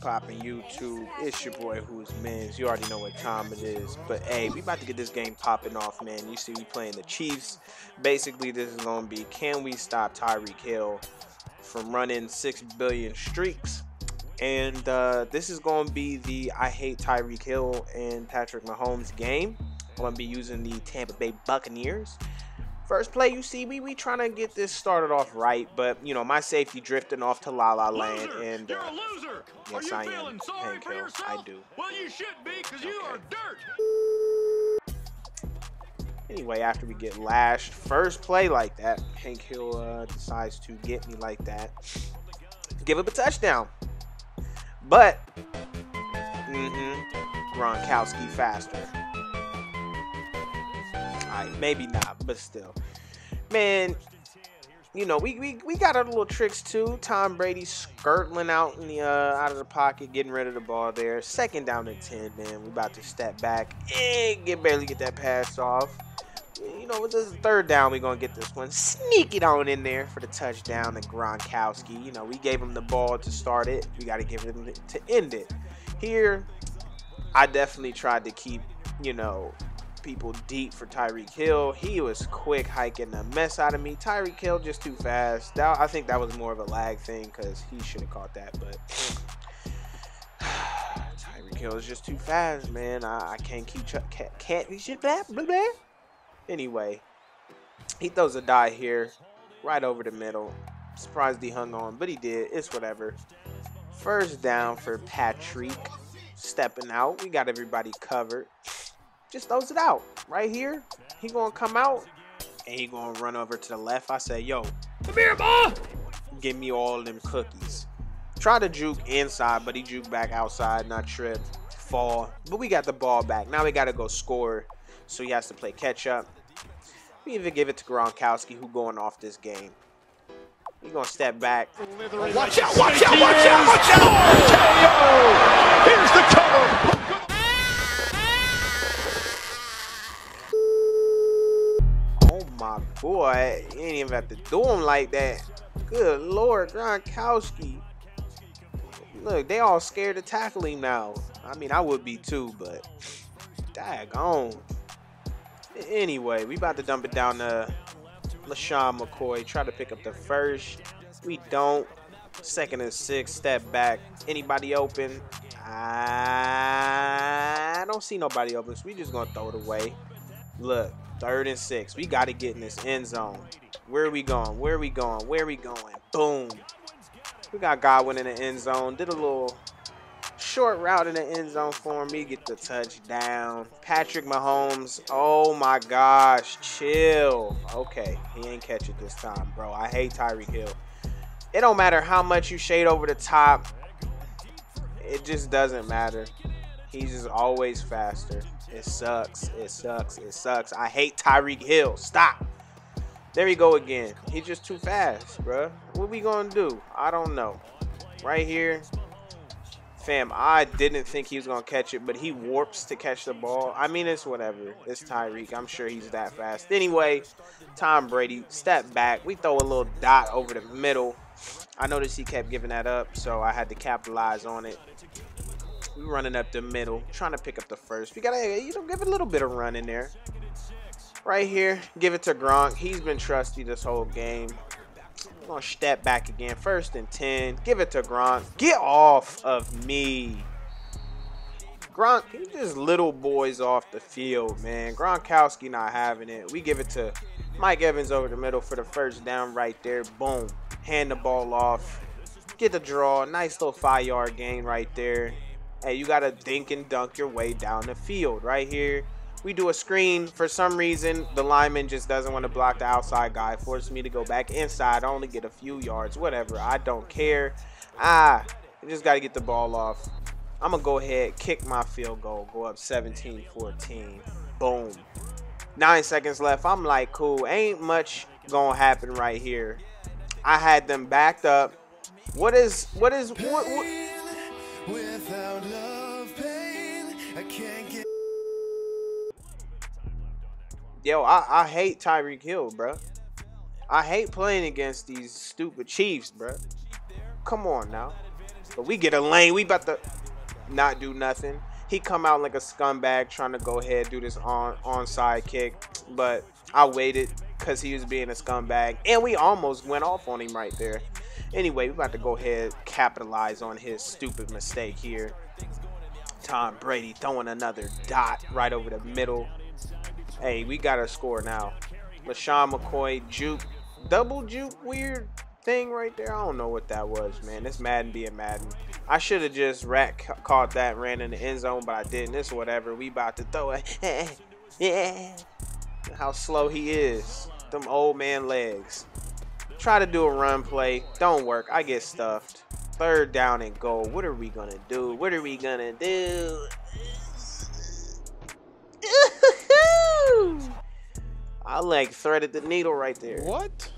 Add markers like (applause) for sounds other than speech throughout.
poppin' YouTube? It's your boy Who's Manz. You already know what time it is. But hey, we about to get this game popping off, man. You see, we playing the Chiefs. Basically, this is gonna be can we stop Tyreek Hill from running six billion streaks? And uh, this is gonna be the I hate Tyreek Hill and Patrick Mahomes game. I'm gonna be using the Tampa Bay Buccaneers. First play, you see, we we trying to get this started off right, but you know my safety drifting off to La La Land, Loser! and You're uh, a loser. yes, are you I am, sorry Hank for Hill. yourself? I do. Well, you should be, because you are dirt. anyway, after we get lashed, first play like that, Hank Hill uh, decides to get me like that, give up a touchdown, but mm-hmm, Gronkowski faster. Alright, maybe not, but still. Man, you know, we, we, we got our little tricks too. Tom Brady skirtling out in the uh, out of the pocket, getting rid of the ball there. Second down and ten, man. We about to step back and get barely get that pass off. You know, with this third down, we're gonna get this one. Sneak it on in there for the touchdown to Gronkowski. You know, we gave him the ball to start it. We gotta give him to end it. Here, I definitely tried to keep, you know, people deep for Tyreek Hill. He was quick hiking the mess out of me. Tyreek Hill just too fast. That, I think that was more of a lag thing because he should have caught that. But (sighs) Tyreek Hill is just too fast, man. I, I can't keep can't, can't he should blah, blah, blah. Anyway, he throws a die here, right over the middle. Surprised he hung on, but he did. It's whatever. First down for Patrick. Stepping out. We got everybody covered just throws it out right here. He gonna come out and he gonna run over to the left. I say, yo, Come here, boy. give me all of them cookies. Try to juke inside, but he juke back outside, not trip, fall. But we got the ball back. Now we gotta go score. So he has to play catch up. We even give it to Gronkowski, who going off this game. He gonna step back. Watch out, watch out, watch out, watch out. Here's the cover. Boy, he ain't even have to do him like that. Good lord, Gronkowski. Look, they all scared to tackle him now. I mean, I would be too, but daggone. Anyway, we about to dump it down to LeSean McCoy. Try to pick up the first. We don't. Second and six, step back. Anybody open? I don't see nobody open, so we just gonna throw it away. Look, third and six. We got to get in this end zone. Where are we going? Where are we going? Where are we going? Boom. We got Godwin in the end zone. Did a little short route in the end zone for me. Get the touchdown. Patrick Mahomes. Oh my gosh. Chill. Okay. He ain't catch it this time, bro. I hate Tyreek Hill. It don't matter how much you shade over the top. It just doesn't matter. He's just always faster. It sucks. It sucks. It sucks. I hate Tyreek Hill. Stop. There we go again. He's just too fast, bruh. What we gonna do? I don't know. Right here, fam. I didn't think he was gonna catch it, but he warps to catch the ball. I mean, it's whatever. It's Tyreek. I'm sure he's that fast. Anyway, Tom Brady step back. We throw a little dot over the middle. I noticed he kept giving that up, so I had to capitalize on it. We running up the middle, trying to pick up the first. We gotta, you know, give it a little bit of run in there. Right here, give it to Gronk. He's been trusty this whole game. We're gonna step back again. First and 10. Give it to Gronk. Get off of me. Gronk, you just little boys off the field, man. Gronkowski not having it. We give it to Mike Evans over the middle for the first down right there. Boom. Hand the ball off. Get the draw. Nice little five yard gain right there. Hey, you got to dink and dunk your way down the field right here. We do a screen. For some reason, the lineman just doesn't want to block the outside guy. Forces me to go back inside. I only get a few yards. Whatever. I don't care. Ah, I just got to get the ball off. I'm going to go ahead, kick my field goal, go up 17-14. Boom. Nine seconds left. I'm like, cool. Ain't much going to happen right here. I had them backed up. What is, what is, what, what? Without love, pain, I can't get. Yo, I, I hate Tyreek Hill, bro. I hate playing against these stupid Chiefs, bro. Come on now. But we get a lane. We about to not do nothing. He come out like a scumbag trying to go ahead do this on onside kick, but I waited because he was being a scumbag, and we almost went off on him right there. Anyway, we're about to go ahead capitalize on his stupid mistake here. Tom Brady throwing another dot right over the middle. Hey, we got a score now. LeSean McCoy juke, double juke, weird thing right there. I don't know what that was, man. It's Madden being Madden. I should have just rat caught that, ran in the end zone, but I didn't. This whatever. We about to throw it. (laughs) yeah. How slow he is. Them old man legs. Try to do a run play. Don't work. I get stuffed. Third down and goal. What are we gonna do? What are we gonna do? (laughs) I like threaded the needle right there. What?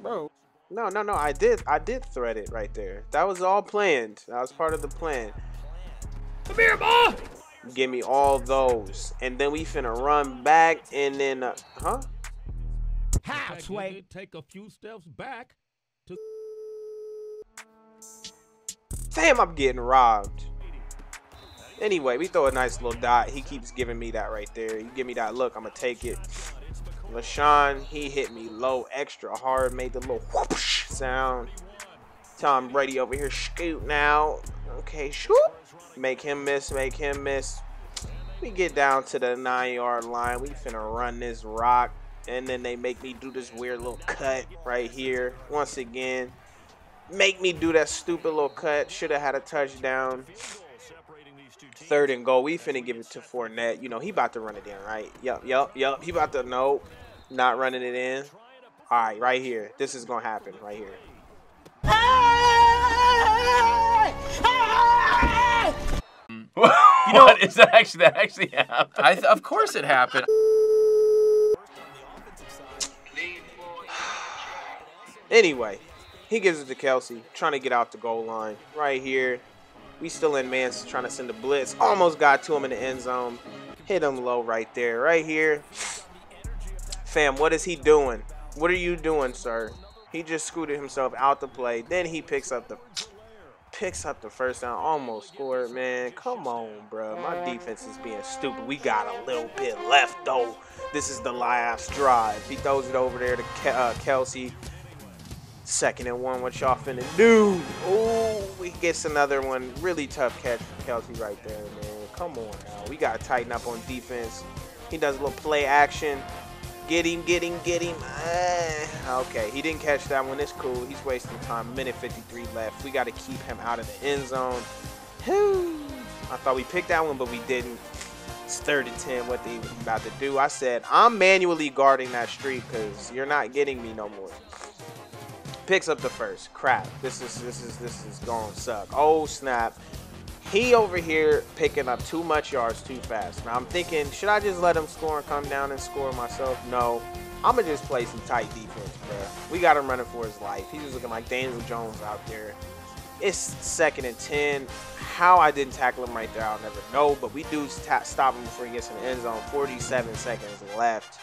Bro. No, no, no. I did. I did thread it right there. That was all planned. That was part of the plan. Come here, boy! Give me all those, and then we finna run back, and then, uh, huh? Halfway. Take a few steps back. To Damn, I'm getting robbed. Anyway, we throw a nice little dot. He keeps giving me that right there. You give me that look, I'm gonna take it. LeSean, he hit me low, extra hard, made the little whoosh sound. Tom Brady over here scoot now. Okay, shoot. Make him miss, make him miss. We get down to the nine yard line. We finna run this rock. And then they make me do this weird little cut right here. Once again, make me do that stupid little cut. Should have had a touchdown. Third and goal. We finna give it to Fournette. You know, he about to run it in, right? Yup, yup, yup. He about to, nope. Not running it in. All right, right here. This is going to happen right here. (laughs) You know what? Is that actually that actually happened? I th- of course it happened. (laughs) Anyway, he gives it to Kelce, trying to get out the goal line. Right here. We still in man trying to send a blitz. Almost got to him in the end zone. Hit him low right there. Right here. Fam, what is he doing? What are you doing, sir? He just scooted himself out the play. Then he picks up the picks up the first down. Almost scored, man. Come on, bro. My defense is being stupid. We got a little bit left, though. This is the last drive. He throws it over there to uh, Kelce. Second and one. What y'all finna do? Oh, he gets another one. Really tough catch from Kelce right there, man. Come on now. We gotta tighten up on defense. He does a little play action. Get him, get him, get him. Eh, okay, he didn't catch that one. It's cool. He's wasting time. Minute 53 left. We got to keep him out of the end zone. I thought we picked that one, but we didn't. It's third and 10. What they about to do? I said, I'm manually guarding that street because you're not getting me no more. Picks up the first. Crap. This is this is this is to suck. Oh snap. He over here picking up too much yards too fast. Now I'm thinking, should I just let him score and come down and score myself? No. I'm gonna just play some tight defense, bro. We got him running for his life. He's just looking like Daniel Jones out there. It's second and ten. How I didn't tackle him right there, I'll never know. But we do stop him before he gets in the end zone. 47 seconds left.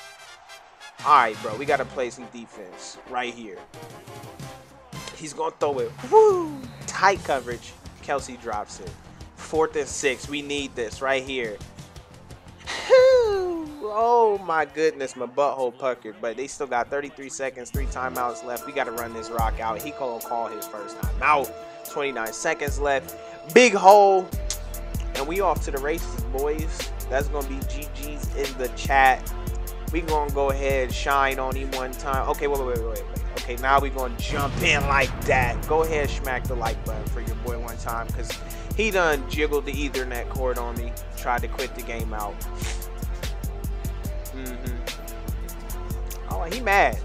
All right, bro. We gotta play some defense right here. He's gonna throw it. Woo! Tight coverage. Kelce drops it. Fourth and six. We need this right here. Oh my goodness, my butthole puckered. But they still got 33 seconds, three timeouts left. We got to run this rock out. He gonna call his first timeout. 29 seconds left. Big hole. And we off to the races, boys. That's gonna be GG's in the chat. We gonna go ahead shine on him one time. Okay, wait, wait, wait, wait, wait. Okay, now we gonna jump in like that. Go ahead, smack the like button for your boy one time, cause he done jiggled the Ethernet cord on me. Tried to quit the game out. hmm Oh, he mad.